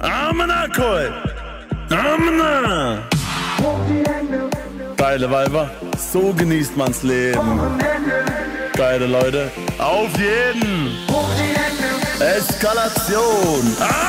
Amena, Koi! Amena! Geile Weiber, so genießt man's Leben. Geile Leute, auf jeden! Eskalation! Amen.